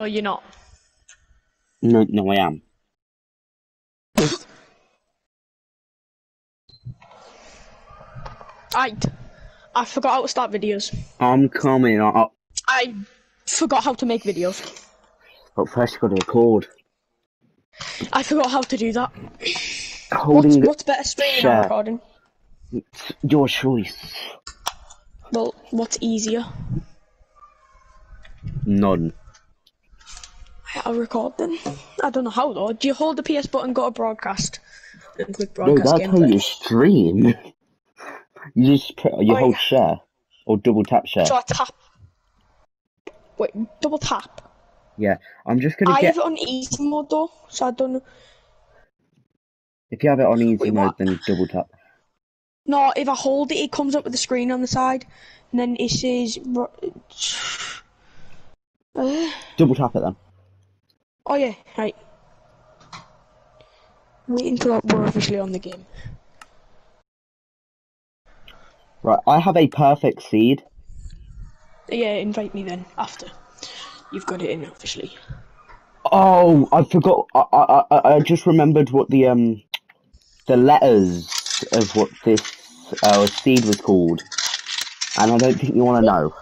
Oh, you're not. No, no, I am. I, I forgot how to start videos. I'm coming. I, I, forgot how to make videos. but first, got to record. I forgot how to do that. What's, Holding what's better, streaming or recording? your choice. Well, what's easier? None. I'll record then. I don't know how though. Do you hold the PS button, go to broadcast, and click No, broadcast that's how you stream. You just put, you Oh, hold yeah. share or double tap share. So I tap. Wait, double tap. Yeah, I'm just gonna I get. have it on easy mode though, so I don't know. If you have it on easy Wait, mode, what? then double tap. No, if I hold it, it comes up with the screen on the side, and then it says. Uh, Double tap it then. Oh yeah, right. Wait until we're officially on the game. Right, I have a perfect seed. Yeah, invite me then after you've got it in officially. Oh, I forgot. I, I I I just remembered what the um the letters of what this uh, seed was called, and I don't think you want to know.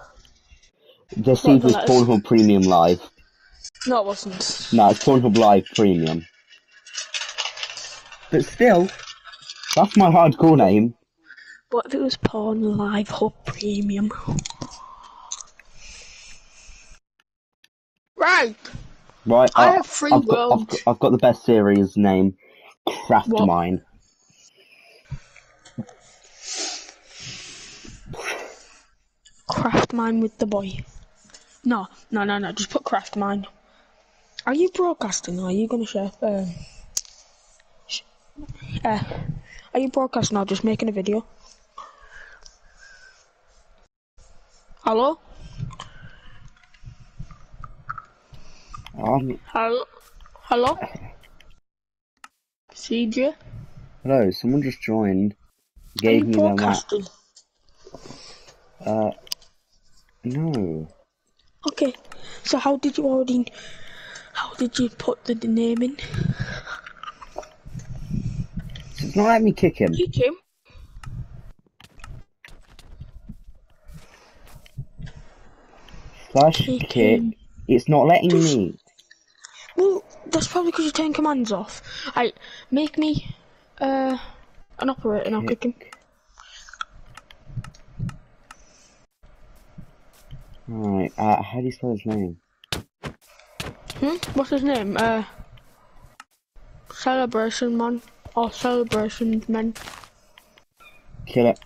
The seed was? Pornhub Premium Live. No, it wasn't. No, it's Pornhub Live Premium. But still, that's my hardcore name. What if it was Porn Live Hub Premium? Right. Right, I have free I've got, I've, worlds. got, I've got the best series name, Craft What? Mine. Craft mine with the boy. No, no, no, no. Just put craft mine. Are you broadcasting? Or are you gonna share? Um, sh- uh, are you broadcasting or just making a video? Hello? Um, Hello? Hello? CJ? hello, someone just joined. Are you Gave me their map. Uh, no. Okay. So how did you already? How did you put the name in? It's not letting me kick him. Kick him. Slash Kick kick. It's not letting me. Well, that's probably because you turn commands off. I make me uh an operator and I'll kick him. Alright, uh, how do you spell his name? Hmm? What's his name? Uh Celebration Man or Celebration Man. Kill it.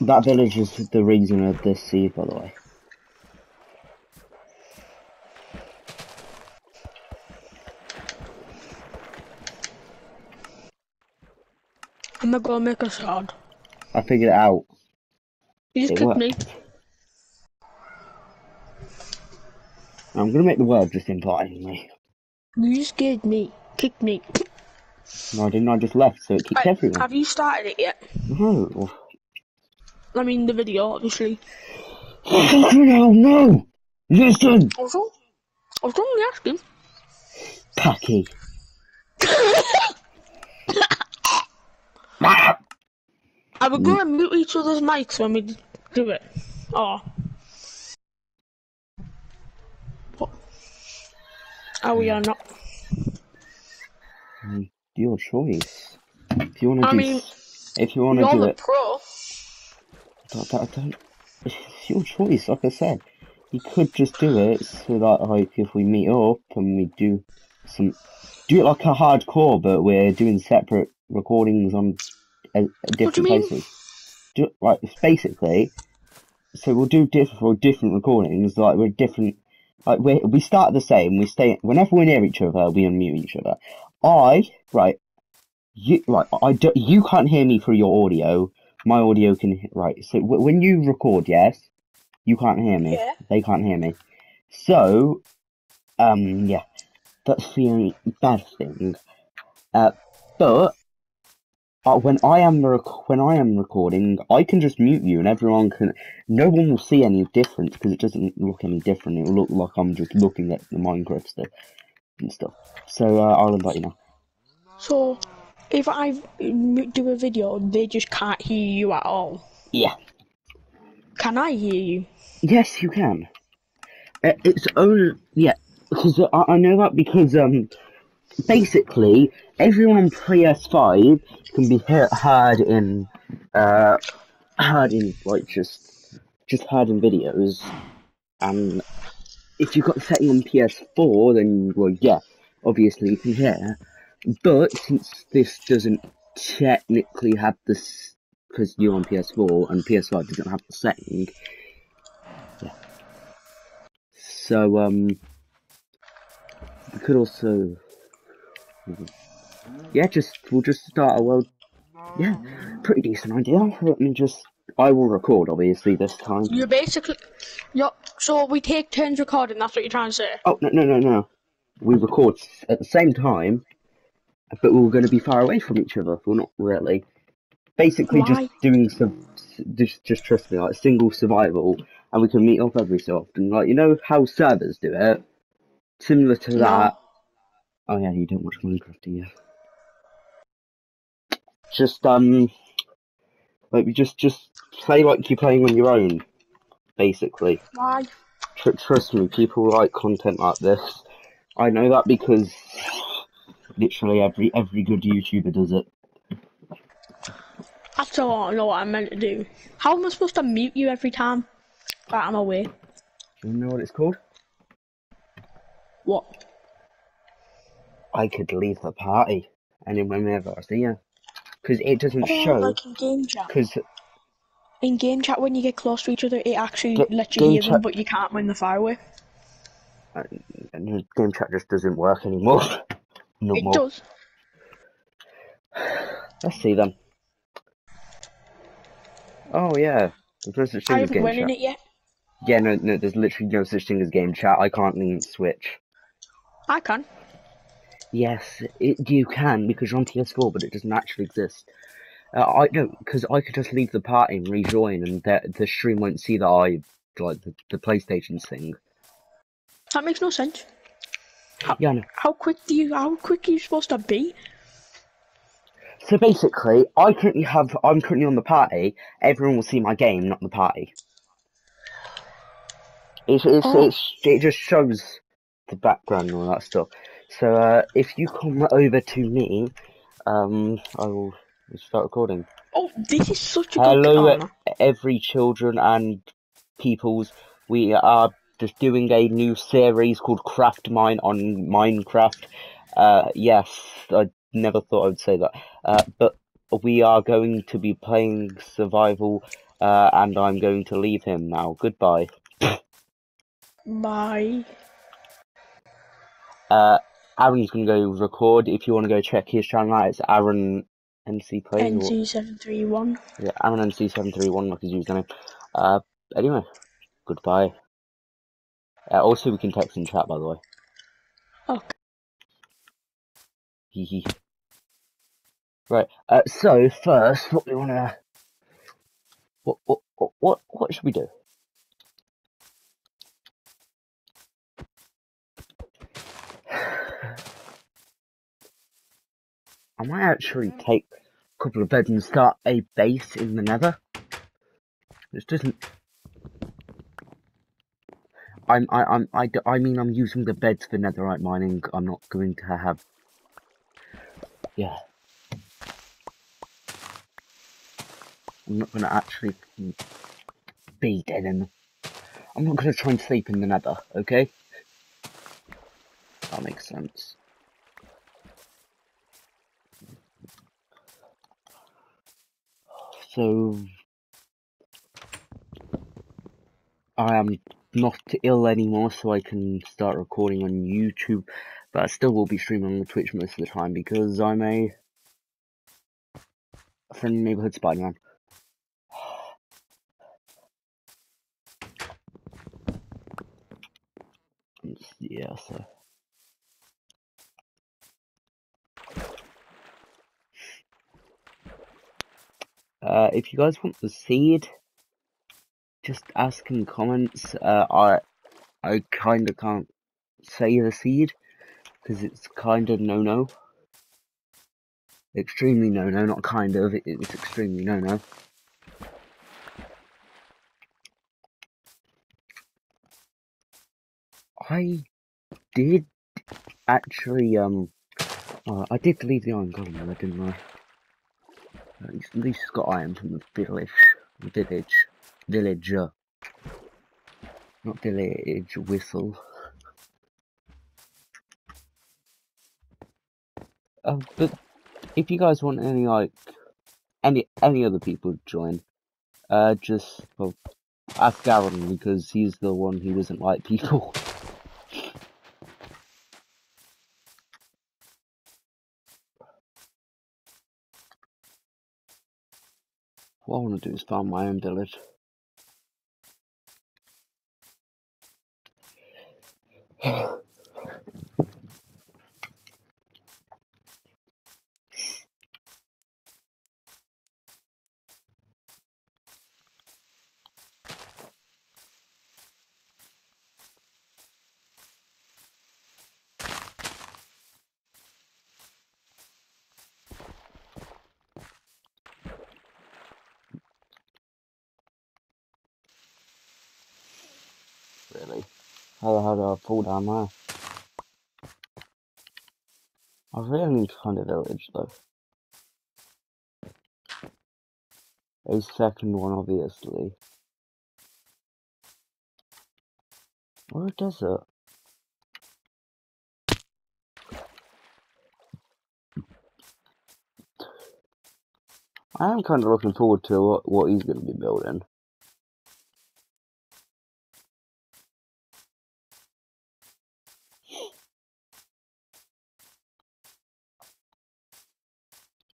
That village is the reason of this seed, by the way. I'm gonna go make a sword. I figured it out. You just It kicked worked. me. I'm gonna make the world just implyingly. You scared me. Kicked me. No, I didn't. I just left, so it kicked Right, everyone. have you started it yet? No. I mean the video, obviously. Fucking hell, no! Listen! I was, on- I was only asking. Packy. I would go and mute each other's mics when we do it. Oh. Are we are not? Your choice. If you wanna I do, mean, if you wanna you're do the it, pro. that, that, don't, it's your choice. Like I said, you could just do it so that, like, if we meet up and we do some, do it like a hardcore, but we're doing separate recordings on uh, different places. Do, like, it's basically, so we'll do different different recordings. Like we're different. Like we we start the same. We stay whenever we're near each other. We unmute each other. I right. You right. I do, you can't hear me through your audio. My audio can right. So w- when you record, yes, you can't hear me. Yeah. They can't hear me. So, um, yeah, that's the only bad thing. Uh, but uh, when I am rec- when I am recording, I can just mute you, and everyone can. No one will see any difference because it doesn't look any different. It will look like I'm just looking at the Minecraft stuff and stuff. So uh, I'll invite you now. So, if I do a video, they just can't hear you at all. Yeah. Can I hear you? Yes, you can. Uh, It's only yeah, because I, I know that because um, basically everyone on PS5 can be he- heard in uh, heard in like just just heard in videos, and if you've got the setting on PS4, then well, yeah, obviously you can hear. But since this doesn't technically have this, because you're on PS4 and PS5 doesn't have the setting, yeah. So, um, we could also, yeah, just, we'll just start a world, yeah, pretty decent idea. Let me just, I will record, obviously, this time. You're basically, you so we take turns recording. That's what you're trying to say. Oh, no, no, no, no. We record at the same time, but we're going to be far away from each other. Well, not really. Basically, Why? just doing some, just, just trust me, like single survival, and we can meet up every so often. Like, you know how servers do it? Similar to No. that. Oh yeah, you don't watch Minecraft, do you? Just um, like just just play like you're playing on your own, basically. Why? Tr- trust me, people like content like this. I know that because literally every every good YouTuber does it. I still don't know what I meant to do. How am I supposed to mute you every time that I'm away? Do you know what it's called? What? I could leave the party, and then whenever I see you, because it doesn't Oh, show. like in game chat. Because In game chat, when you get close to each other, it actually Ga- lets you hear them, but you can't when they're far away. game chat just doesn't work anymore. no It more. does. Let's see them. Oh yeah, there's no such thing I as haven't game chat. it yet. Yeah, no, no, there's literally no such thing as game chat. I can't even switch. I can. Yes, it, you can because you're on PS4, but it doesn't actually exist. Uh, I don't because I could just leave the party and rejoin, and the the stream won't see that I like the, the PlayStation thing. That makes no sense. Yeah, I know. How quick do you? How quick are you supposed to be? So basically, I currently have I'm currently on the party. Everyone will see my game, not the party. It's, it's, Oh. it's, it just shows the background and all that stuff. So uh, if you come over to me, um, I will start recording. Oh, this is such a good. Hello, every children and peoples. We are just doing a new series called Craft Mine on Minecraft. Uh, yes, I never thought I would say that. Uh, but we are going to be playing survival, uh, and I'm going to leave him now. Goodbye. Bye. Uh, Aaron's gonna go record. If you want to go check his channel out, it's Aaron NC Plays. NC seven three one. Yeah, Aaron NC731 like his username. Uh, anyway, goodbye. Uh, also, we can text and chat, by the way. Okay. Hee hee. Right. Uh, so first, what we wanna, what what what, what should we do? I might actually take a couple of beds and start a base in the Nether. This doesn't. I'm I I'm I, I mean I'm using the beds for netherite mining. I'm not going to have. Yeah. I'm not going to actually be dead in. I'm not going to try and sleep in the nether, okay? That makes sense. So. I am not ill anymore, so I can start recording on YouTube. But I still will be streaming on Twitch most of the time because I'm a friendly neighborhood Spider-Man. Yeah, so. Uh, if you guys want the seed, just ask in comments. Uh, I I kind of can't say the seed because it's kind of no no. Extremely no no, not kind of. It, it's extremely no no. I did actually um. Uh, I did leave the iron golem didn't I? At least, at least it's got iron from the village. Village. Villager. Not village, whistle. Uh, but if you guys want any like any any other people to join, uh, just well, ask Garen because he's the one who doesn't like people. what I want to do is farm my own village. Really? How the hell there? I really need to find a village though. A second one obviously. Or a desert. I am kind of looking forward to what, what he's going to be building.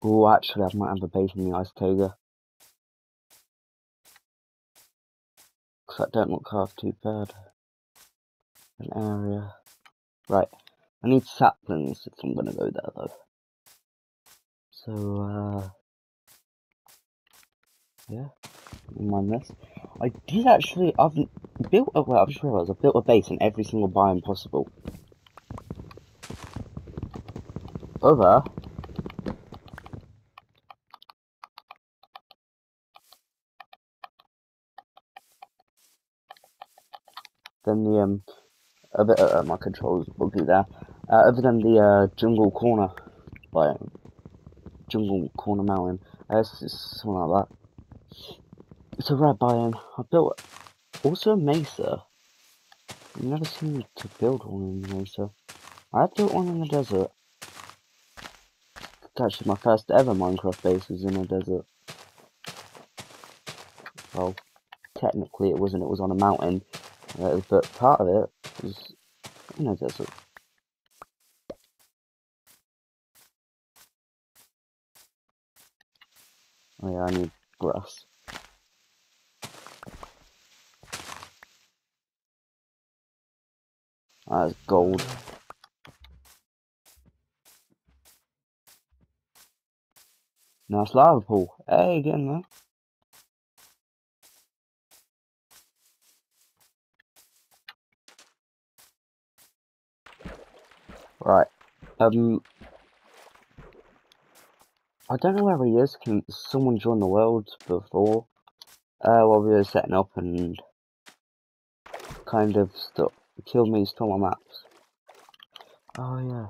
Oh, actually, I might have a base in the Ice Taiga. Because that don't look half too bad. An area. Right. I need saplings if I'm going to go there, though. So, uh... Yeah. Mind this. I did actually... I've built a... Well, I've just realised I've built a base in every single biome possible. Other than the um other uh, my controls buggy there. Uh, other than the uh, jungle corner biome, jungle corner mountain, it's, something like that. It's a red biome. I built also a mesa. Never seen to build one in the mesa. I built one in the desert. It's actually my first ever Minecraft base was in a desert. Well, technically it wasn't. It was on a mountain but part of it is in a desert. Oh yeah, I need grass. That's gold. Nice lava pool. Hey, again there. Right. Um. I don't know where he is. Can someone join the world before? Uh, while we were setting up and kind of stop, killed me, stole my maps. Oh yeah.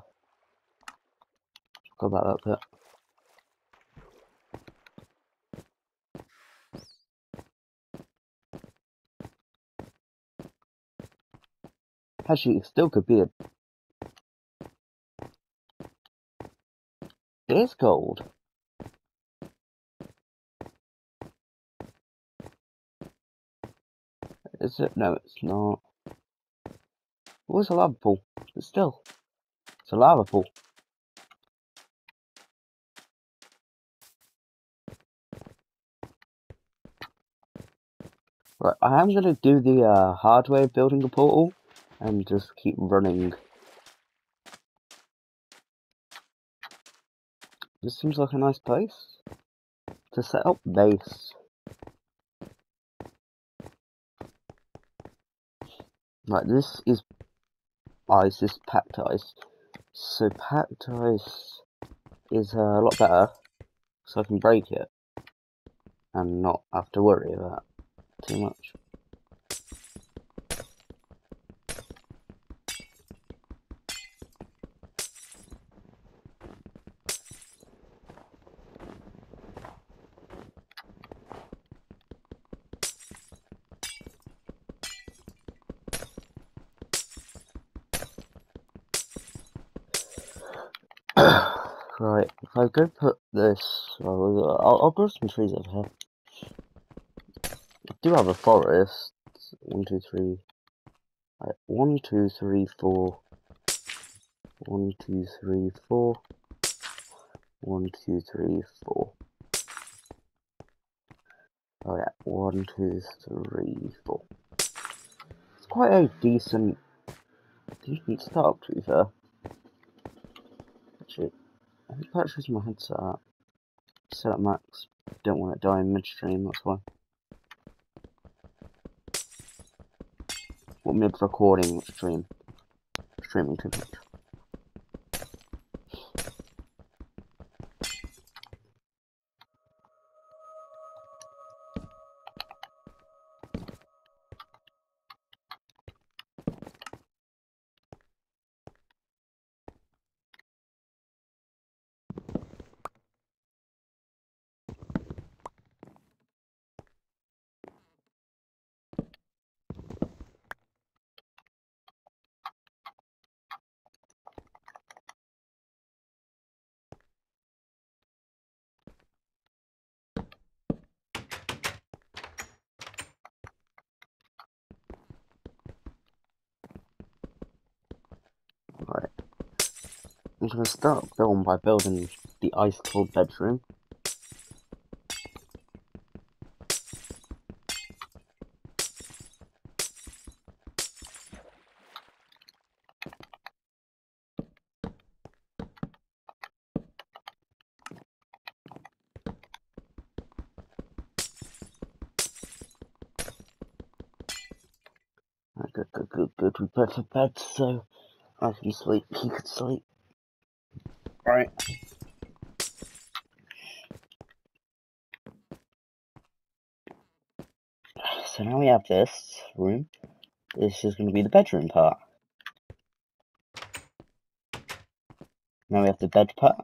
Forgot about up bit. Actually, it still could be a is gold. Is it? No, it's not. It was a lava pool, but still, it's a lava pool. Right, I am going to do the uh, hard way of building a portal and just keep running This seems like a nice place. to set up base. Right, this is ice, this packed ice. So packed ice is uh, a lot better, so I can break it and not have to worry about too much. Right, if I go put this, I'll, I'll, grow some trees over here. I do have a forest. One, two, three. Right, one, two, three, four. One, two, three, four. One, two, three, four. Oh yeah, one, two, three, four. It's quite a decent, decent start to be fair. I think that's my headset at. Set up max. Don't want it dying midstream, that's why. What mid recording stream. Streaming too I'm gonna start film by building the ice cold bedroom. Good, good, good, good. We for bed so I can sleep. He could sleep. Right. So now we have this room. This is going to be the bedroom part. Now we have the bed part.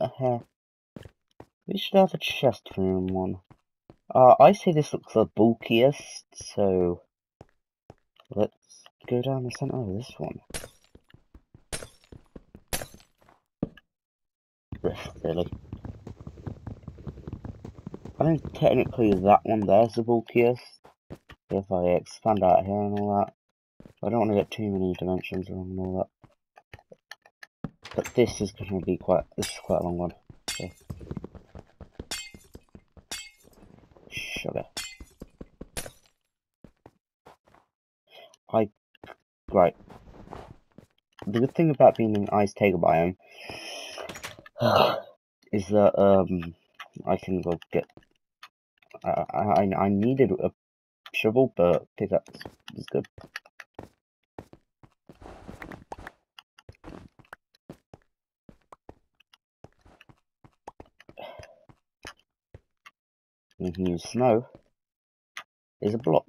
Uh, we should have a chest room one. Uh, I say this looks the bulkiest, so let's go down the center of this one. Really. I think technically that one there's the bulkiest. If I expand out here and all that. I don't want to get too many dimensions wrong and all that. But this is going to be quite, this is quite a long one. So. Sugar. I, right. The good thing about being in ice taiga biome is that um I can go get. I I I needed a shovel, but pickaxe is good. You can use snow is a block,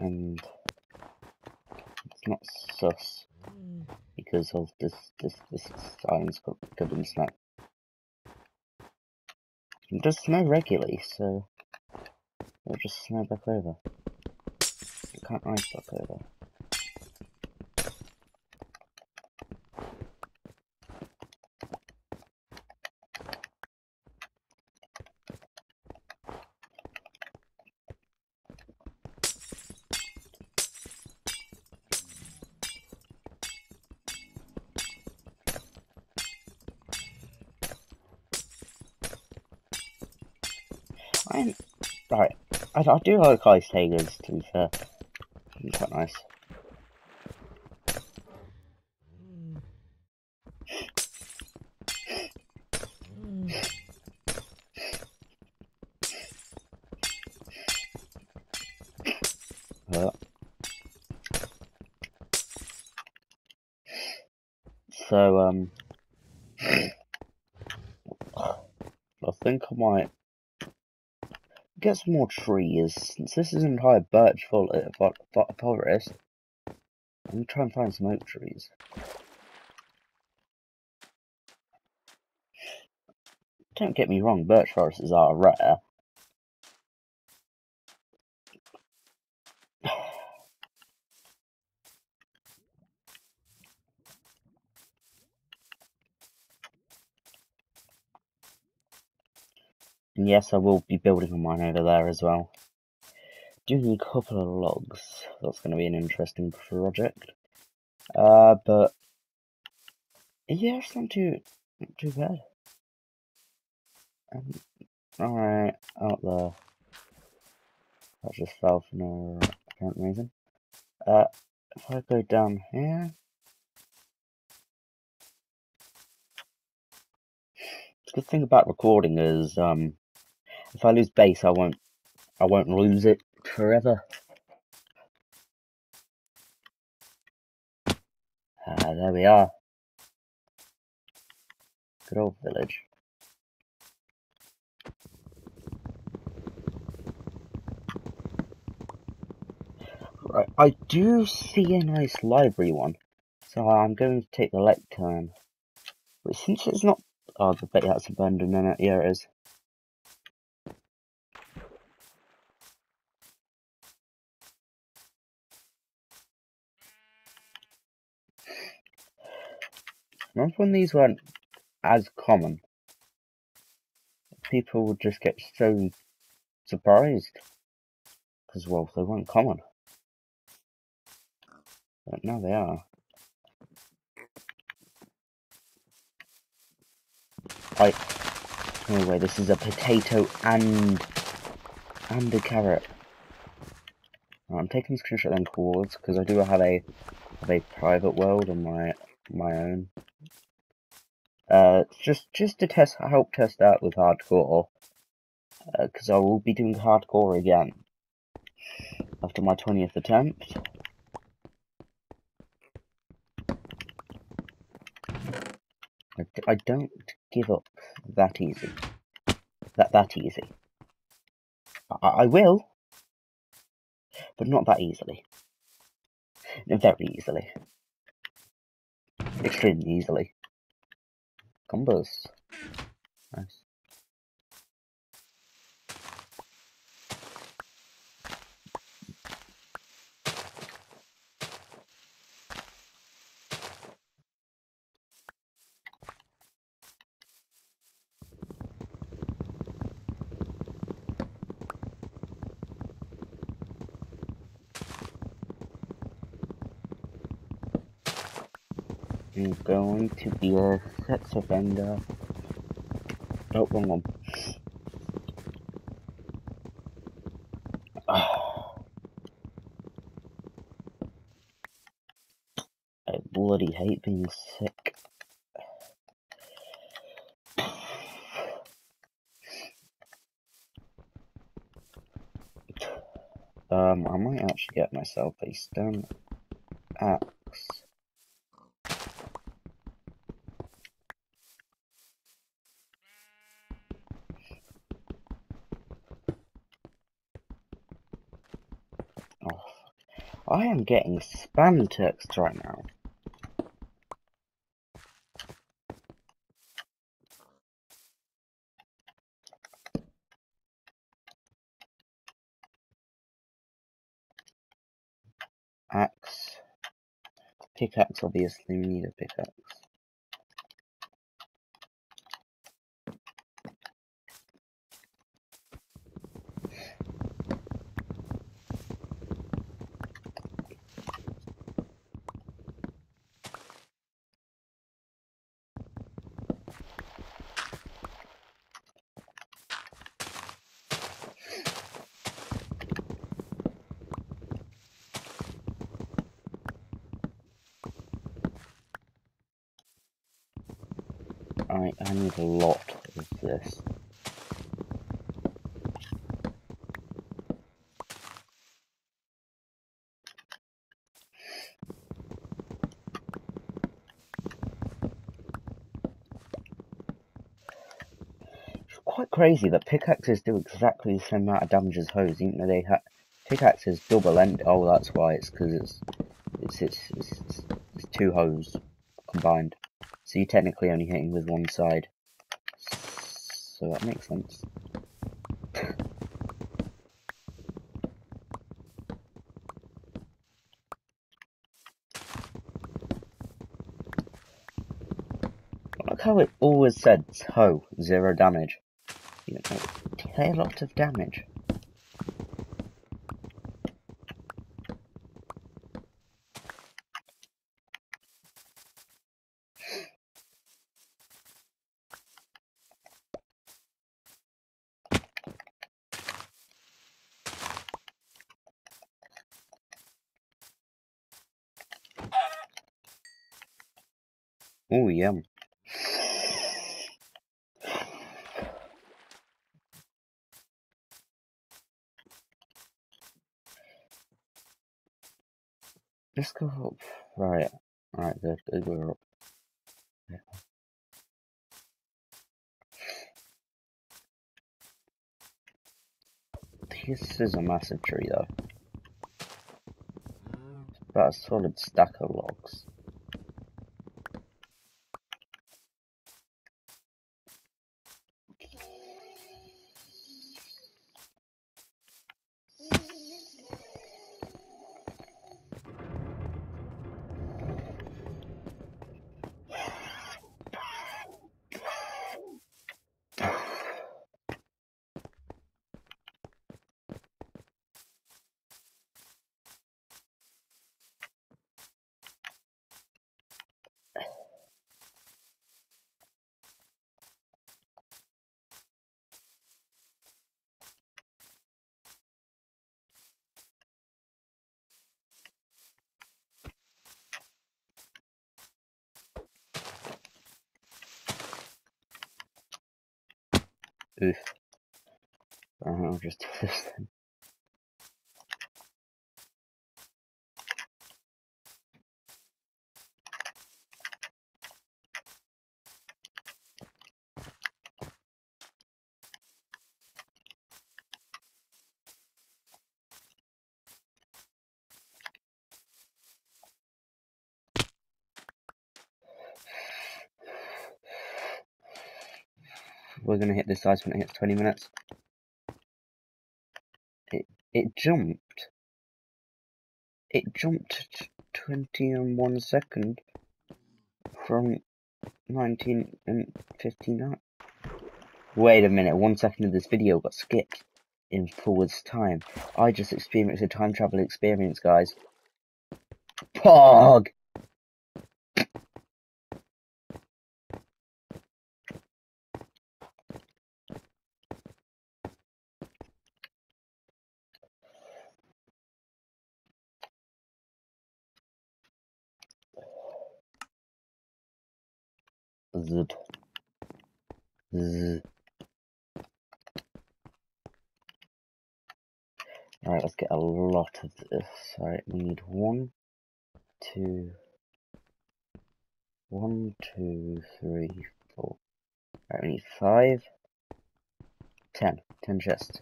and it's not sus because of this this this island's got covered in snow. It does snow regularly, so it'll just snow back over. It can't ice back over. I do like ice taigas, to be fair. he's quite nice. So, um, I think I might get some more trees. Since this is an entire birch uh, forest, I'm gonna try and find some oak trees. Don't get me wrong, birch forests are rare. And yes, I will be building mine over there as well. Do need a couple of logs. That's going to be an interesting project. Uh, but yeah, it's not too not too bad. Um, Alright, out there. That just fell for no apparent reason. Uh, if I go down here... The good thing about recording is, um, if I lose base, I won't, I won't lose it forever. Ah, there we are. Good old village. Right, I do see a nice library one, so I'm going to take the lectern. But since it's not... Oh, the bet that's abandoned it. Yeah, it is. Remember when these weren't as common? People would just get so surprised. Because, well, they weren't common. But now they are. I. Way, this is a potato and. and a carrot. I'm taking a screenshot then towards because I do have a have a private world on my my own. Uh, just just to test help test out with hardcore, because uh, I will be doing hardcore again after my twentieth attempt. I, I don't give up that easy. That that easy. I, I will, but not that easily. Very easily. Extremely easily. Combos. Nice. I'm going to be a sex offender. Oh, wrong one. I bloody hate being sick. Um, I might actually get myself a stone axe. I am getting spam text right now. Axe. Pickaxe, obviously, we need a pickaxe. I, I need a lot of this. It's quite crazy that pickaxes do exactly the same amount of damage as hoes, even though they have pickaxes double end. Oh, that's why. It's because it's, it's it's, it's it's two hoes combined. So you're technically only hitting with one side. So that makes sense. Look how it always said hoe, zero damage. You know, a lot of damage. Oh, yum. Let's go up. Right. Alright, good. good, We're up. Yeah. This is a massive tree, though. Mm. It's about a solid stack of logs. Oof. Alright, I'll just We're gonna hit this ice when it hits 20 minutes. It it jumped. It jumped to 20 and 1 second from 19 and 59. Wait a minute, one second of this video got skipped in forwards time. I just experienced a time travel experience, guys. Pog! Alright, let's get a lot of this. Alright, we need one, two, one, two, three, four. Alright, we need five, ten Ten chests.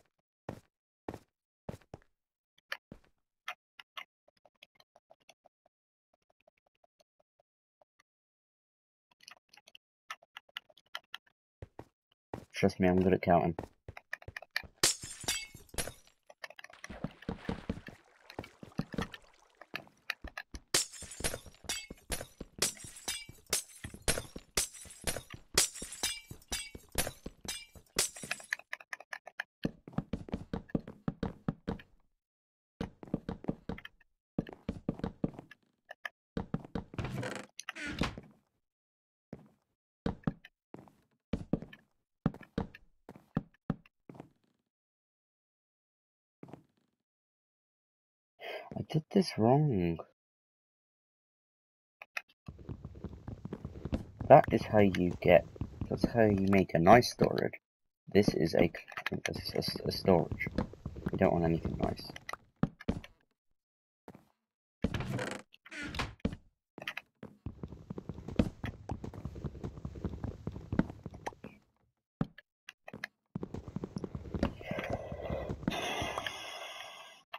Trust me, I'm good at counting. I did this wrong. That is how you get, that's how you make a nice storage. This is a, a, a, storage. You don't want anything nice.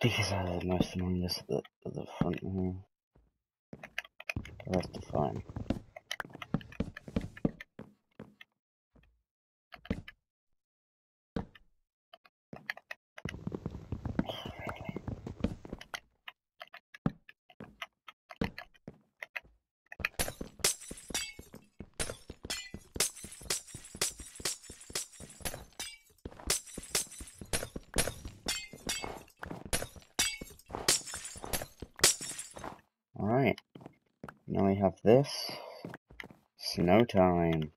These are the most annoying at the, at the front here. The rest are fine. Alright. Now we have this. Snow time.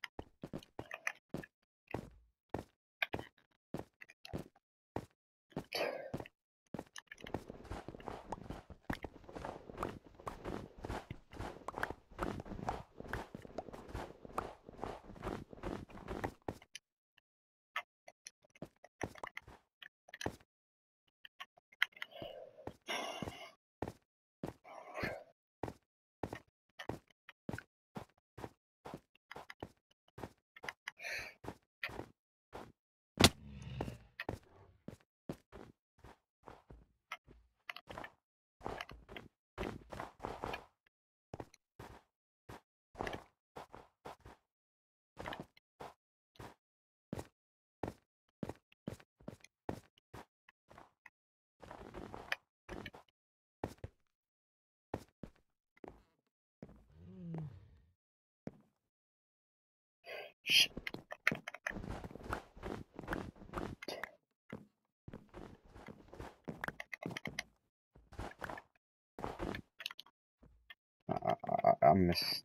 Mis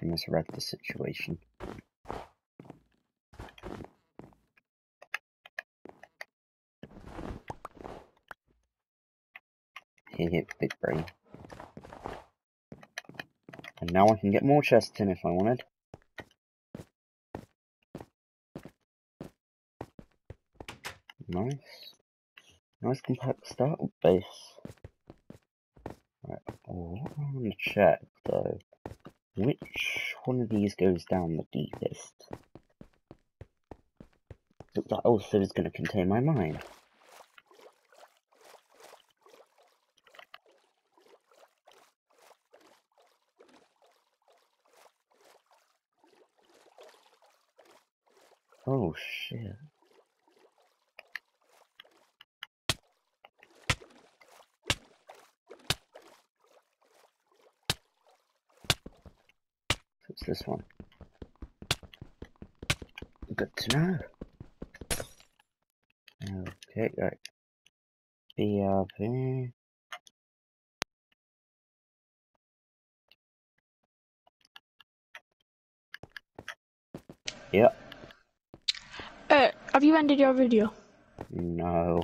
I misread the situation. He hit big brain. And now I can get more chests in if I wanted. Nice. Nice compact startup base. Right, oh, I want to check one of these goes down the deepest? But that also is going to contain my mine. Oh shit. So it's this one. Good to know. Okay, right. BRB. Yep. Uh, have you ended your video? No.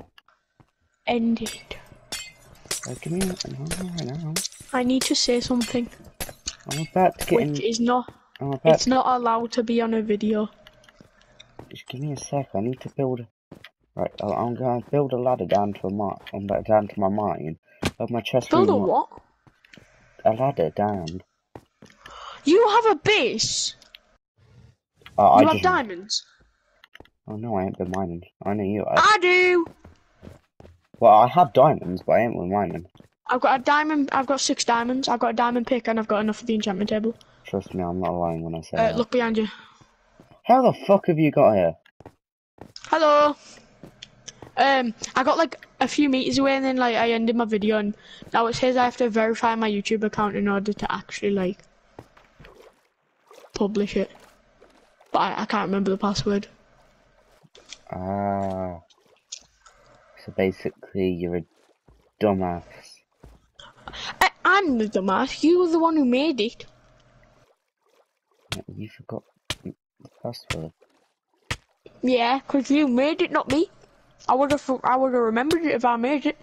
Ended. Oh, give me. I need to say something, I'm about to get in. which is not. It's not allowed to be on a video. Just give me a sec. I need to build. Right, I- I'm gonna build a ladder down to my... back down to my mine. Of my chest Build a room. what? A ladder down. You have a base. Uh, I You have just. diamonds. Oh no, I ain't been mining. I know you. Have. I do. Well, I have diamonds, but I ain't been mining. I've got a diamond. I've got six diamonds. I've got a diamond pick, and I've got enough for the enchantment table. Trust me, I'm not lying when I say Uh, that. look behind you. How the fuck have you got here? Hello. Um, I got like a few meters away, and then like I ended my video, and now it says I have to verify my YouTube account in order to actually like publish it. But I, I can't remember the password. Ah. So basically, you're a dumbass. I'm the dumbass. You were the one who made it. You forgot the password. Yeah, 'cause you made it, not me. I would have. I would have remembered it if I made it.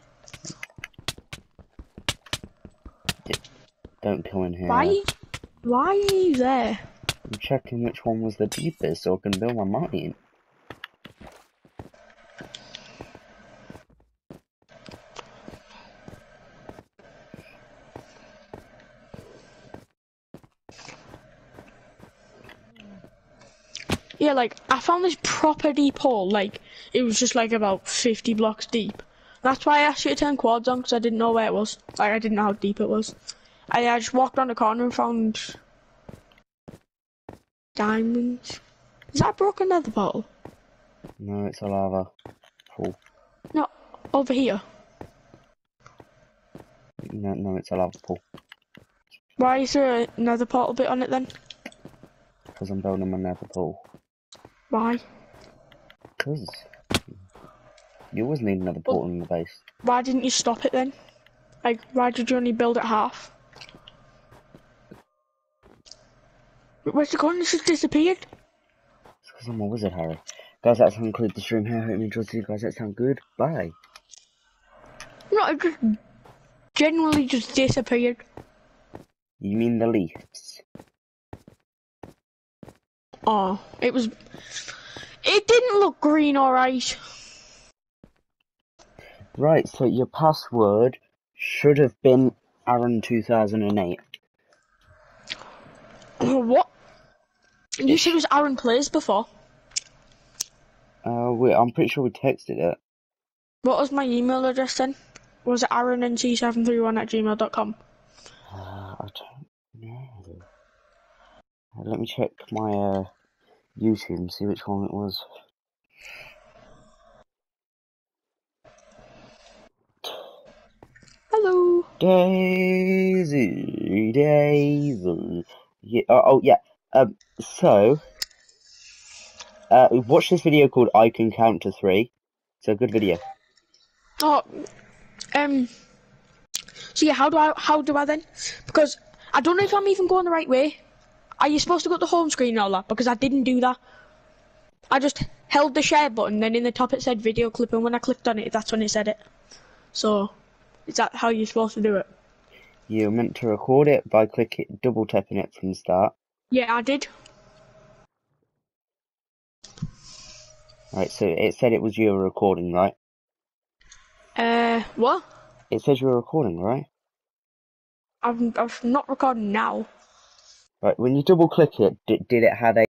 Don't come in here. Why? Why are you there? I'm checking which one was the deepest so I can build my mine. Yeah, like I found this proper deep hole. Like it was just like about fifty blocks deep. That's why I asked you to turn coords on because I didn't know where it was. Like I didn't know how deep it was. I, I just walked on the corner and found diamonds. Is that a broken nether portal? No, it's a lava pool. No, over here. No, no, it's a lava pool. Why is there another portal bit on it then? Because I'm building my nether pool. Why? Because you always need another portal in the base. Why didn't you stop it then? Like, why did you only build it half? Where's it gone? It's just disappeared. It's because I'm a wizard, Harry. Guys, that's conclude the stream here. I Hope you enjoyed. You guys. That sound good. Bye. No, it just genuinely just disappeared. You mean the leaves? Oh, it was. It didn't look green, alright. Right, so your password should have been Aaron2008. what? You said it was Aaron Plays before. Uh, wait, I'm pretty sure we texted it. What was my email address then? Was it aaronnc731 at gmail.com? Uh, I don't know. Uh, let me check my uh, YouTube and see which one it was. Hello. Daisy, Daisy. Yeah, oh, oh yeah. Um, so, uh, watch this video called "I Can Count to Three. It's a good video. Oh, um. So yeah, how do I how do I then? Because I don't know if I'm even going the right way. Are you supposed to go to the home screen and all that? Because I didn't do that. I just held the share button, then in the top it said video clip, and when I clicked on it, that's when it said it. So, is that how you're supposed to do it? You're meant to record it by clicking double tapping it from the start. Yeah, I did. Right, so it said it was you were recording, right? Uh, what? It says you were recording, right? I'm I'm not recording now. Right, when you double click it, did, did it have a